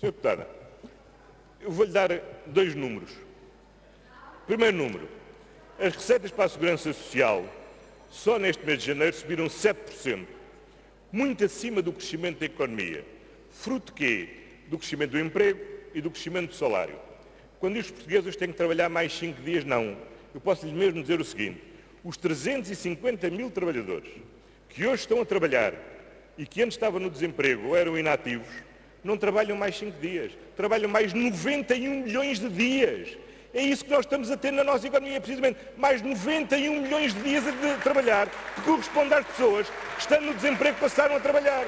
Sr. Deputada, eu vou-lhe dar dois números. Primeiro número, as receitas para a Segurança Social só neste mês de janeiro subiram 7%, muito acima do crescimento da economia. Fruto quê? Do crescimento do emprego e do crescimento do salário. Quando os portugueses têm que trabalhar mais cinco dias, não. Eu posso lhe mesmo dizer o seguinte, os 350 mil trabalhadores que hoje estão a trabalhar e que antes estavam no desemprego ou eram inativos, não trabalham mais 5 dias, trabalham mais 91 milhões de dias. É isso que nós estamos a ter na nossa economia, precisamente. Mais 91 milhões de dias a trabalhar, que corresponde às pessoas que estando no desemprego passaram a trabalhar.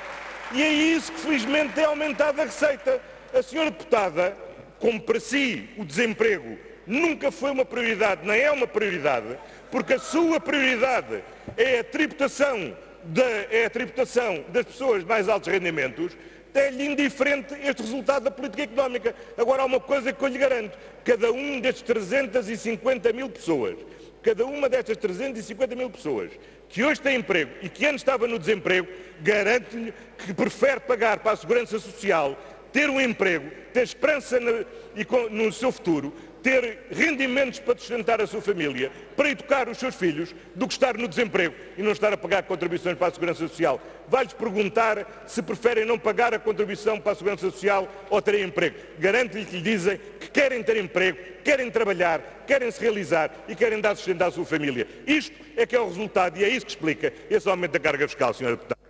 E é isso que felizmente tem aumentado a receita. A senhora deputada, como para si o desemprego nunca foi uma prioridade, nem é uma prioridade, porque a sua prioridade é a tributação, de, é a tributação das pessoas de mais altos rendimentos, é-lhe indiferente este resultado da política económica. Agora há uma coisa que eu lhe garanto, cada um destes 350 mil pessoas, cada uma destas 350 mil pessoas que hoje tem emprego e que antes estava no desemprego, garanto-lhe que prefere pagar para a segurança social, ter um emprego, ter esperança no, no seu futuro, ter rendimentos para sustentar a sua família, para educar os seus filhos, do que estar no desemprego e não estar a pagar contribuições para a Segurança Social. Vai-lhes perguntar se preferem não pagar a contribuição para a Segurança Social ou terem emprego. Garanto-lhe que lhe dizem que querem ter emprego, querem trabalhar, querem se realizar e querem dar sustento à sua família. Isto é que é o resultado e é isso que explica esse aumento da carga fiscal, Sr. Deputado.